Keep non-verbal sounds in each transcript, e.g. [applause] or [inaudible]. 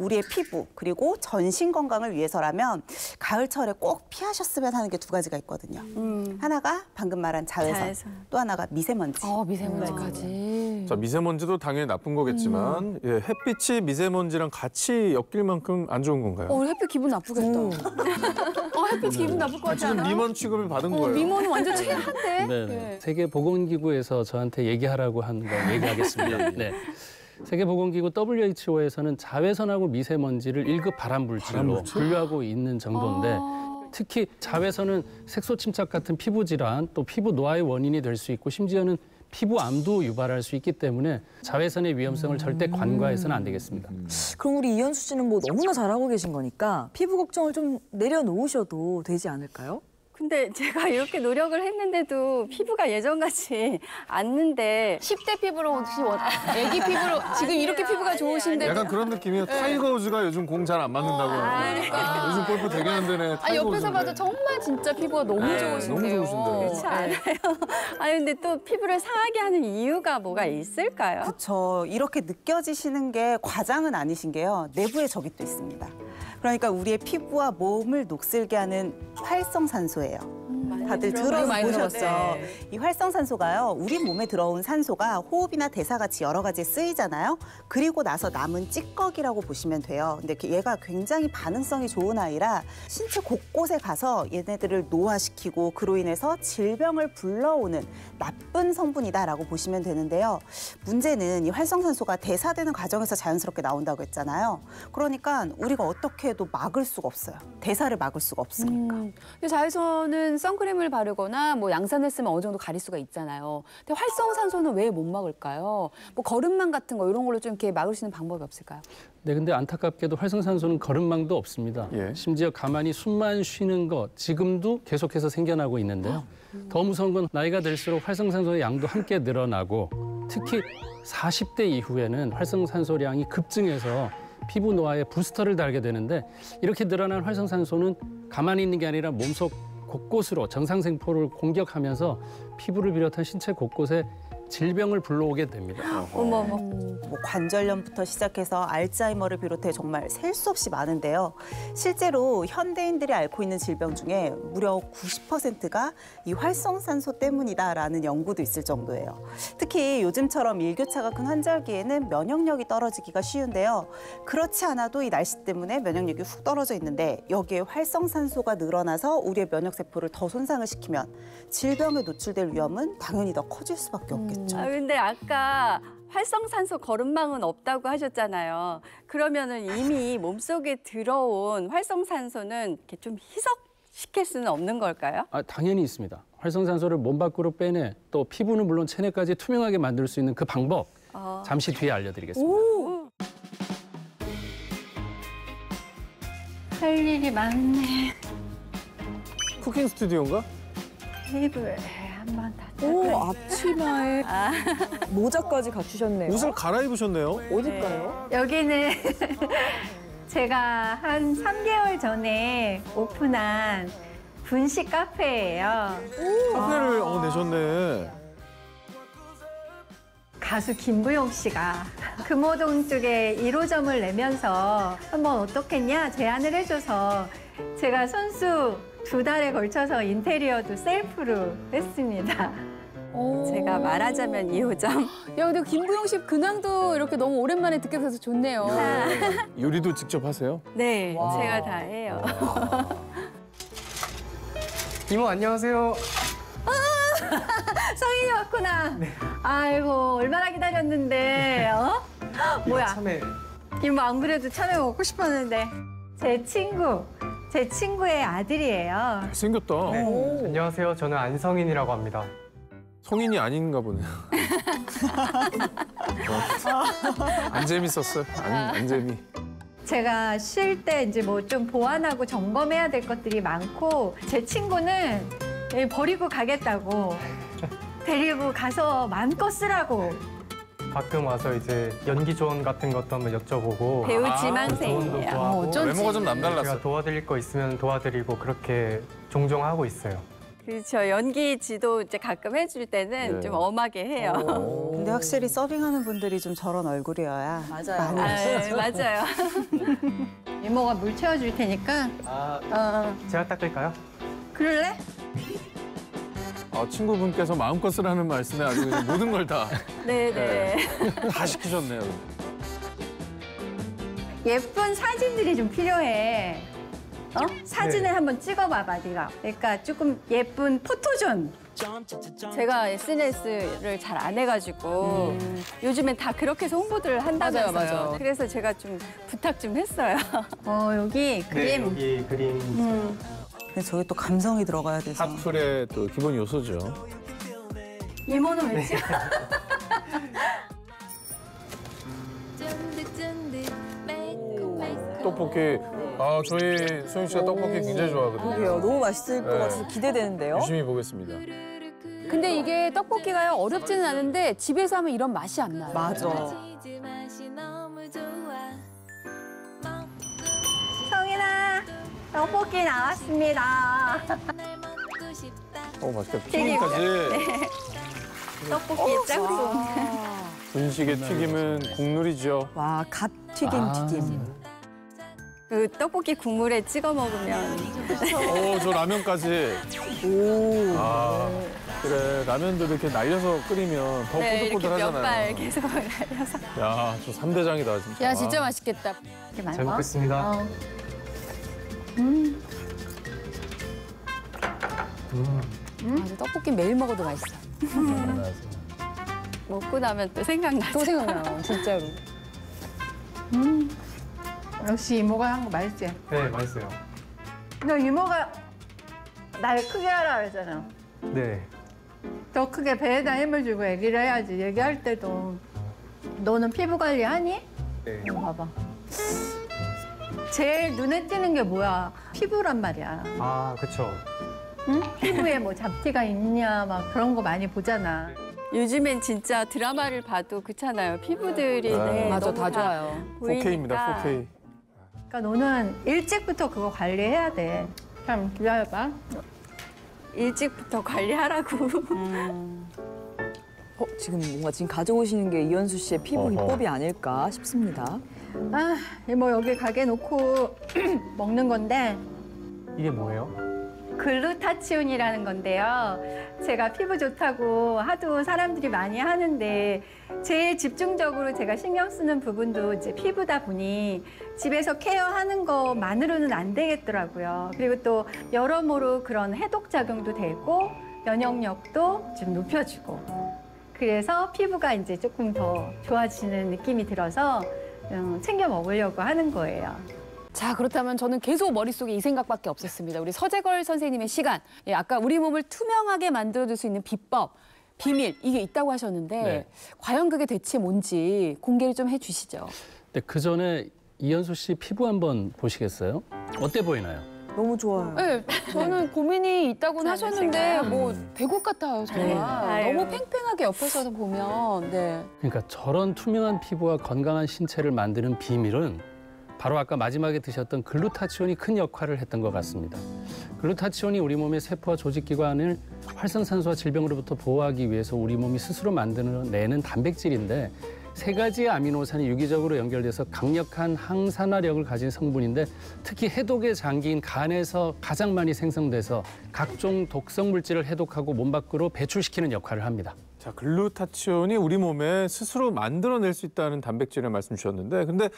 우리의 피부 그리고 전신 건강을 위해서라면 가을철에 꼭 피하셨으면 하는 게 두 가지가 있거든요. 하나가 방금 말한 자외선, 자외선. 또 하나가 미세먼지. 어, 미세먼지까지. 자, 미세먼지도 당연히 나쁜 거겠지만 예, 햇빛이 미세먼지랑 같이 엮일 만큼 안 좋은 건가요? 어, 햇빛 기분 나쁘겠다. [laughs] 어, 햇빛 기분 나쁠 것 아, 같지 지금 않아? 미먼 취급을 받은 어, 거예요. 미모는 완전 최악인데? 네, 네. 세계보건기구에서 저한테 얘기하라고 한 거 얘기하겠습니다. 네. 세계보건기구 WHO에서는 자외선하고 미세먼지를 1급 발암물질로 분류하고 있는 정도인데 특히 자외선은 색소 침착 같은 피부 질환 또 피부 노화의 원인이 될 수 있고 심지어는 피부암도 유발할 수 있기 때문에 자외선의 위험성을 절대 관과해서는 안 되겠습니다. 그럼 우리 이현수 씨는 뭐 너무나 잘하고 계신 거니까 피부 걱정을 좀 내려놓으셔도 되지 않을까요? 근데 [laughs] 제가 이렇게 노력을 했는데도 피부가 예전같이 [laughs] 않는데 10대 피부로 혹시 원, 애기 피부로 [laughs] 지금 이렇게 피부가 좋으신데 약간 그런 느낌이에요. 타이거 우즈가 요즘 공 잘 안 맞는다고. 그러니까. 요즘 골프 되게 안 되네. 아, 옆에서. 봐도 정말 진짜 피부가 너무 네, 좋으신데요. 너무 좋으신데요. 그렇지 않아요. 아니 근데 또 피부를 상하게 하는 이유가 뭐가 있을까요? 그렇죠. 이렇게 느껴지시는 게 과장은 아니신 게요. 내부에 적이 또 있습니다. 그러니까 우리의 피부와 몸을 녹슬게 하는 활성산소예요. 다들 들어보셨죠? 들어봤어요. 이 활성산소가요. 우리 몸에 들어온 산소가 호흡이나 대사 같이 여러 가지에 쓰이잖아요. 그리고 나서 남은 찌꺼기라고 보시면 돼요. 근데 그 얘가 굉장히 반응성이 좋은 아이라 신체 곳곳에 가서 얘네들을 노화시키고 그로 인해서 질병을 불러오는 나쁜 성분이다라고 보시면 되는데요. 문제는 이 활성산소가 대사되는 과정에서 자연스럽게 나온다고 했잖아요. 그러니까 우리가 어떻게 해도 막을 수가 없어요. 대사를 막을 수가 없으니까. 음, 근데 자외선은 선크림을 바르거나 뭐 양산을 쓰면 어느 정도 가릴 수가 있잖아요. 근데 활성산소는 왜 못 막을까요? 뭐 거름망 같은 거 이런 걸로 좀 이렇게 막을 수 있는 방법이 없을까요? 네, 근데 안타깝게도 활성산소는 거름망도 없습니다. 예. 심지어 가만히 숨만 쉬는 것 지금도 계속해서 생겨나고 있는데요. 더 무서운 건 나이가 들수록 활성산소의 양도 함께 늘어나고 특히 40대 이후에는 활성산소량이 급증해서 피부 노화에 부스터를 달게 되는데 이렇게 늘어난 활성산소는 가만히 있는 게 아니라 몸속 곳곳으로 정상생포를 공격하면서 피부를 비롯한 신체 곳곳에 질병을 불러오게 됩니다. 어머 어머. 뭐 관절염부터 시작해서 알츠하이머를 비롯해 정말 셀 수 없이 많은데요. 실제로 현대인들이 앓고 있는 질병 중에 무려 90%가 이 활성산소 때문이다라는 연구도 있을 정도예요. 특히 요즘처럼 일교차가 큰 환절기에는 면역력이 떨어지기가 쉬운데요. 그렇지 않아도 이 날씨 때문에 면역력이 훅 떨어져 있는데 여기에 활성산소가 늘어나서 우리의 면역 세포를 더 손상을 시키면 질병에 노출될 위험은 당연히 더 커질 수밖에 없겠죠. 아 근데 아까 활성산소 거름망은 없다고 하셨잖아요. 그러면은 이미 몸속에 들어온 활성산소는 이렇게 좀 희석시킬 수는 없는 걸까요? 아, 당연히 있습니다. 활성산소를 몸 밖으로 빼내 또 피부는 물론 체내까지 투명하게 만들 수 있는 그 방법 어. 잠시 뒤에 알려드리겠습니다. 할 일이 많네. 쿠킹 스튜디오인가? 테이블 한번 다 오, 앞치마에 모자까지 갖추셨네요. 옷을 갈아입으셨네요. 어딜까요? 여기는 [laughs] 제가 한 3개월 전에 오픈한 분식 카페예요. 카페를 어, 내셨네. 가수 김부용 씨가 [laughs] 금호동 쪽에 1호점을 내면서 한번 어떻겠냐 제안을 해줘서 제가 손수 두 달에 걸쳐서 인테리어도 셀프로 했습니다. 제가 말하자면 2호점. 야, 근데 김부영 씨 근황도 이렇게 너무 오랜만에 듣게 돼서 좋네요. 요리도 직접 하세요? 네, 제가 다 해요. [laughs] 이모 안녕하세요. [laughs] 성인이 왔구나. 아이고 얼마나 기다렸는데 어? 뭐야? 참외. 이모 안 그래도 참외 먹고 싶었는데 제 친구 제 친구의 아들이에요. 생겼다. 안녕하세요. 저는 안성인이라고 합니다. 성인이 아닌가 보네요. [laughs] 안 재밌었어요. 안, 안 재미. 제가 쉴 때 이제 뭐 좀 보완하고 점검해야 될 것들이 많고 제 친구는 예, 버리고 가겠다고 데리고 가서 마음껏 쓰라고 가끔 와서 이제 연기 조언 같은 것도 한번 여쭤보고 배우 지망생이에요. 구하고 어쩐지. 외모가 좀 제가 남달랐어요. 도와드릴 거 있으면 도와드리고 그렇게 종종 하고 있어요. 그 그렇죠. 연기 지도 이제 가끔 해줄 때는 네. 좀 엄하게 해요. 근데 확실히 서빙하는 분들이 좀 저런 얼굴이어야 맞아요. 많이 아, 맞아요. 이모가 물 채워줄 테니까 아, 어, 제가 닦을까요? 그럴래? 아, 친구분께서 마음껏 쓰라는 말씀에 아주 그냥 모든 걸다 [laughs] 다 네네. 시키셨네요. 예쁜 사진들이 좀 필요해. 어? 사진을 네. 한번 찍어봐봐, 네가. 그러니까 조금 예쁜 포토존. 제가 SNS를 잘 안 해가지고 요즘엔 다 그렇게 해서 한다면서요. 맞아요, 맞아요. 그래서 제가 좀 부탁 좀 했어요. 어, 여기 네, 그림. 여기 그림. 근데 저게 또 감성이 들어가야 돼서 하플의 또 기본 요소죠. 이모는 왜 찍어? [laughs] 떡볶이. 아, 저희 소영 씨가 떡볶이 굉장히 좋아하거든요. 그러게요. 너무 맛있을 것 네. 같아서 기대되는데요. 열심히 보겠습니다. 근데 이게 떡볶이가요 어렵지는 않은데 집에서 하면 이런 맛이 안 나요. 맞아. 떡볶이 나왔습니다. 어, 맛있겠다. 튀김. 튀김까지. 떡볶이 짱꿍. 분식의 튀김은 국룰이죠. 와, 갓 튀긴 아. 튀김. 그 떡볶이 국물에 찍어 먹으면 오, 저 라면까지. 오. 아, 그래. 라면도 이렇게 날려서 끓이면 더 네, 꼬들꼬들하잖아요. 몇발 계속 날려서. 야, 저 3대장이다, 진짜. 야 진짜 맛있겠다. 잘. 먹겠습니다. 어. 아, 떡볶이 매일 먹어도 맛있어. 먹고 나면 또 생각나죠. 또 생각나요 진짜로. 역시 이모가 한 거 맛있지? 네, 맛있어요. 너 이모가 날 크게 하라 그랬잖아. 네. 더 크게 배에다 힘을 주고 얘기를 해야지. 얘기할 때도 너는 피부 관리 하니? 네. 이거 봐봐. 제일 눈에 띄는 게 뭐야? 피부란 말이야. 아, 그쵸. 응? 피부에 뭐 잡티가 있냐 막 그런 거 많이 보잖아. 요즘엔 진짜 드라마를 봐도 그렇잖아요. 피부들이 네. 네, 맞아 너무 다 좋아요. 4K입니다, 4K. 그러니까 너는 일찍부터 그거 관리해야 돼. 참 기다려봐. 일찍부터 관리하라고. 어, 지금 뭔가 지금 가져오시는 게 이현수 씨의 피부 어허. 비법이 아닐까 싶습니다. 아, 이모 여기 가게 놓고 [clears throat] 먹는 건데 이게 뭐예요? 글루타치온이라는 건데요. 제가 피부 좋다고 하도 사람들이 많이 하는데 제일 집중적으로 제가 신경 쓰는 부분도 이제 피부다 보니 집에서 케어하는 것만으로는 안 되겠더라고요. 그리고 또 여러모로 그런 해독 작용도 되고 면역력도 좀 높여주고 그래서 피부가 이제 조금 더 좋아지는 느낌이 들어서 음, 챙겨 먹으려고 하는 거예요. 자 그렇다면 저는 계속 머릿속에 이 생각밖에 없었습니다. 우리 서재걸 선생님의 시간. 예, 아까 우리 몸을 투명하게 만들어줄 수 있는 비법, 비밀 이게 있다고 하셨는데 네. 과연 그게 대체 뭔지 공개를 좀 해주시죠. 근데 그 전에 이현수 씨 피부 한번 보시겠어요? 어때 보이나요? 너무 좋아요. 네, 저는 고민이 있다고는 하셨는데. 뭐 배국 같아요 정말. 아유. 너무 팽팽하게 옆에서 보면 네. 그러니까 저런 투명한 피부와 건강한 신체를 만드는 비밀은 바로 아까 마지막에 드셨던 글루타치온이 큰 역할을 했던 것 같습니다. 글루타치온이 우리 몸의 세포와 조직기관을 활성산소와 질병으로부터 보호하기 위해서 우리 몸이 스스로 만들어내는 단백질인데 세 가지의 아미노산이 유기적으로 연결돼서 강력한 항산화력을 가진 성분인데 특히 해독의 장기인 간에서 가장 많이 생성돼서 각종 독성 물질을 해독하고 몸 밖으로 배출시키는 역할을 합니다. 자, 글루타치온이 우리 몸에 스스로 만들어낼 수 있다는 단백질을 말씀 주셨는데, 근데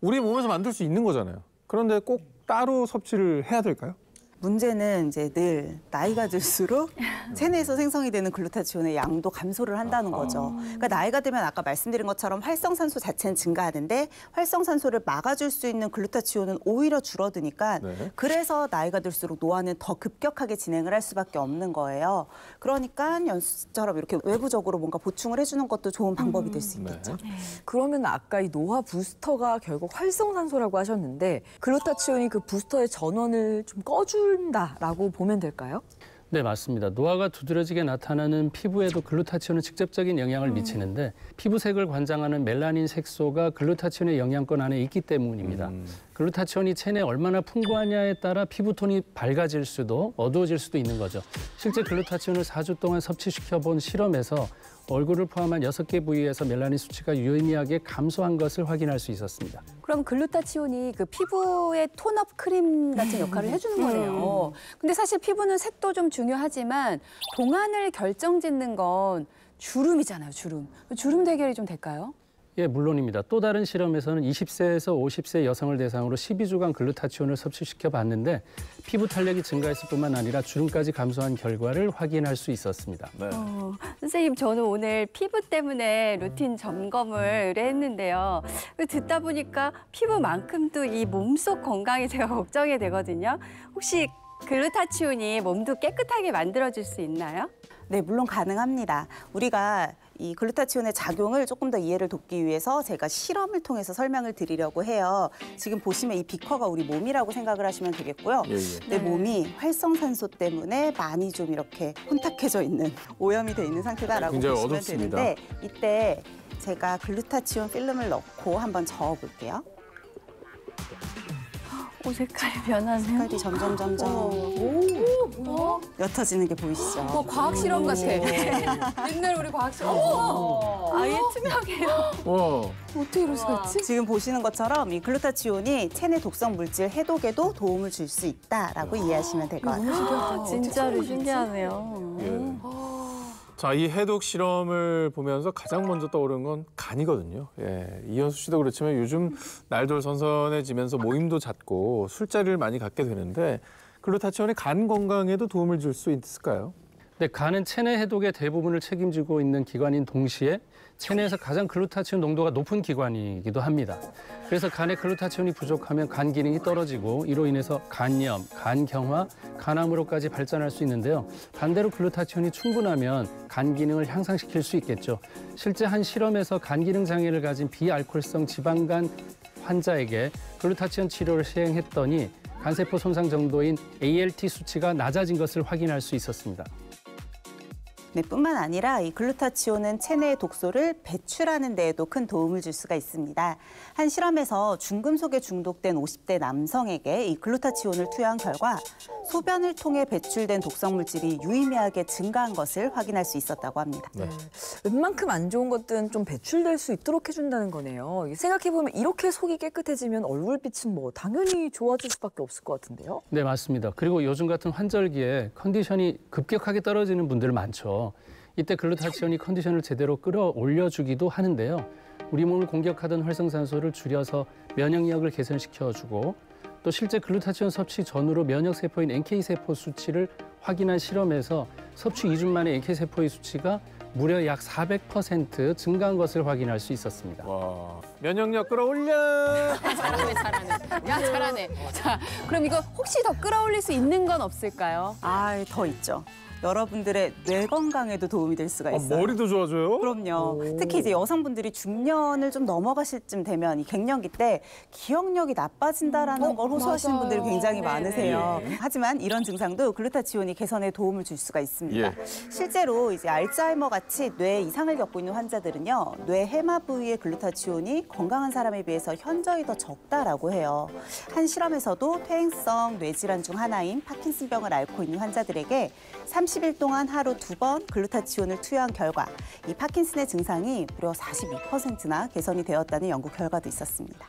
우리 몸에서 만들 수 있는 거잖아요. 그런데 꼭 따로 섭취를 해야 될까요? 문제는 이제 늘 나이가 들수록 [laughs] 체내에서 생성이 되는 글루타치온의 양도 감소를 한다는 거죠. 그러니까 나이가 들면 아까 말씀드린 것처럼 활성산소 자체는 증가하는데 활성산소를 막아줄 수 있는 글루타치온은 오히려 줄어드니까 네. 그래서 나이가 들수록 노화는 더 급격하게 진행을 할 수밖에 없는 거예요. 그러니까 연수처럼 이렇게 외부적으로 뭔가 보충을 해주는 것도 좋은 방법이 될 수 있겠죠. 그러면 아까 이 노화 부스터가 결국 활성산소라고 하셨는데 글루타치온이 그 부스터의 전원을 좀 꺼 준다라고 보면 될까요? 네, 맞습니다. 노화가 두드러지게 나타나는 피부에도 글루타치온은 직접적인 영향을 미치는데 피부색을 관장하는 멜라닌 색소가 글루타치온의 영향권 안에 있기 때문입니다. 글루타치온이 체내에 얼마나 풍부하냐에 따라 피부톤이 밝아질 수도 어두워질 수도 있는 거죠. 실제 글루타치온을 4주 동안 섭취시켜 본 실험에서 얼굴을 포함한 여섯 개 부위에서 멜라닌 수치가 유의미하게 감소한 것을 확인할 수 있었습니다. 그럼 글루타치온이 그 피부의 톤업 크림 같은 역할을 해주는 거네요. 근데 사실 피부는 색도 좀 중요하지만 동안을 결정짓는 건 주름이잖아요, 주름. 주름 대결이 좀 될까요? 예, 물론입니다. 또 다른 실험에서는 20세에서 50세 여성을 대상으로 12주간 글루타치온을 섭취시켜 봤는데 피부 탄력이 증가했을 뿐만 아니라 주름까지 감소한 결과를 확인할 수 있었습니다. 네. 어, 선생님, 저는 오늘 피부 때문에 루틴 점검을 했는데요. 듣다 보니까 피부만큼도 이 몸속 건강이 제가 [laughs] 걱정이 되거든요. 혹시 글루타치온이 몸도 깨끗하게 만들어줄 수 있나요? 네, 물론 가능합니다. 우리가 이 글루타치온의 작용을 조금 더 이해를 돕기 위해서 제가 실험을 통해서 설명을 드리려고 해요. 지금 보시면 이 비커가 우리 몸이라고 생각을 하시면 되겠고요. 예, 예. 내 몸이 활성산소 때문에 많이 좀 이렇게 혼탁해져 있는 오염이 돼 있는 상태다라고 굉장히 보시면 어둡습니다. 되는데 이때 제가 글루타치온 필름을 넣고 한번 저어 볼게요. 오, 색깔이 변하네요. 색깔이 점점 점점 옅어지는 게 보이시죠? 뭐 과학 실험 같아. [laughs] 옛날 우리 과학 실험. 어머! 아예 투명해요. 와, 어떻게 이럴 수가 있지? 지금 보시는 것처럼 이 글루타치온이 체내 독성 물질 해독에도 도움을 줄 수 있다라고 이해하시면 될 것 같아요. 진짜로 신기하네요. 예. 자, 이 해독 실험을 보면서 가장 먼저 떠오르는 건 간이거든요. 예, 이현수 씨도 그렇지만 요즘 날돌 선선해지면서 모임도 잦고 술자리를 많이 갖게 되는데 글루타치온이 간 건강에도 도움을 줄 수 있을까요? 네, 간은 체내 해독의 대부분을 책임지고 있는 기관인 동시에 체내에서 가장 글루타치온 농도가 높은 기관이기도 합니다. 그래서 간에 글루타치온이 부족하면 간 기능이 떨어지고 이로 인해서 간염, 간경화, 간암으로까지 발전할 수 있는데요. 반대로 글루타치온이 충분하면 간 기능을 향상시킬 수 있겠죠. 실제 한 실험에서 간 기능 장애를 가진 비알코올성 지방간 환자에게 글루타치온 치료를 시행했더니 간세포 손상 정도인 ALT 수치가 낮아진 것을 확인할 수 있었습니다. 네, 뿐만 아니라 이 글루타치온은 체내의 독소를 배출하는 데에도 큰 도움을 줄 수가 있습니다. 한 실험에서 중금속에 중독된 50대 남성에게 이 글루타치온을 투여한 결과 소변을 통해 배출된 독성 물질이 유의미하게 증가한 것을 확인할 수 있었다고 합니다. 네. 웬만큼 안 좋은 것들은 좀 배출될 수 있도록 해준다는 거네요. 생각해보면 이렇게 속이 깨끗해지면 얼굴빛은 뭐 당연히 좋아질 수밖에 없을 것 같은데요. 네, 맞습니다. 그리고 요즘 같은 환절기에 컨디션이 급격하게 떨어지는 분들 많죠. 이때 글루타치온이 컨디션을 제대로 끌어올려주기도 하는데요. 우리 몸을 공격하던 활성산소를 줄여서 면역력을 개선시켜주고 또 실제 글루타치온 섭취 전후로 면역세포인 NK세포 수치를 확인한 실험에서 섭취 2주 만에 NK세포의 수치가 무려 약 400% 증가한 것을 확인할 수 있었습니다. 와, 면역력 끌어올려. [laughs] 잘하네, 잘하네. 야, 잘하네. 자, 그럼 이거 혹시 더 끌어올릴 수 있는 건 없을까요? 아, 더 있죠. 여러분들의 뇌 건강에도 도움이 될 수가 아, 있어요. 머리도 좋아져요? 그럼요. 특히 이제 여성분들이 중년을 좀 넘어가실 쯤 되면 이 갱년기 때 기억력이 나빠진다라는 어, 걸 호소하시는 맞아요. 분들이 굉장히 네네. 많으세요. 하지만 이런 증상도 글루타치온이 개선에 도움을 줄 수가 있습니다. 예. 실제로 이제 알츠하이머 같이 뇌 이상을 겪고 있는 환자들은요, 뇌 해마 부위의 글루타치온이 건강한 사람에 비해서 현저히 더 적다라고 해요. 한 실험에서도 퇴행성 뇌질환 중 하나인 파킨슨병을 앓고 있는 환자들에게 30일 동안 하루 두 번 글루타치온을 투여한 결과 이 파킨슨의 증상이 무려 42%나 개선이 되었다는 연구 결과도 있었습니다.